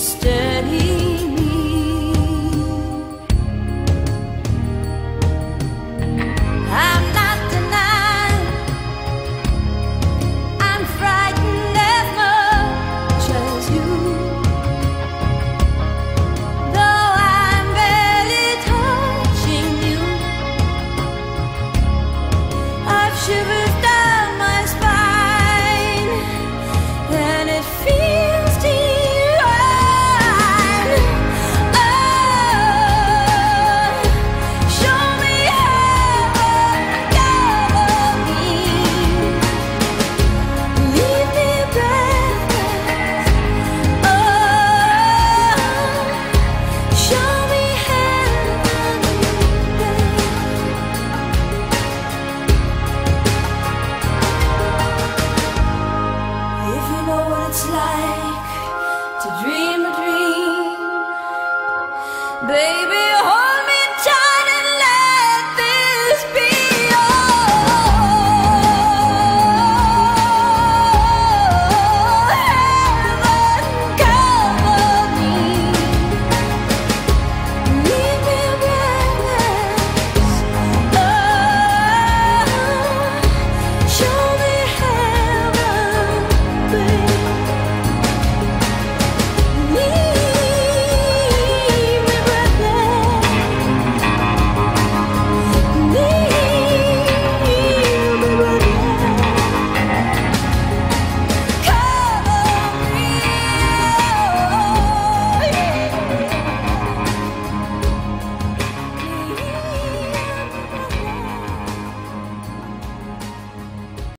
steady baby.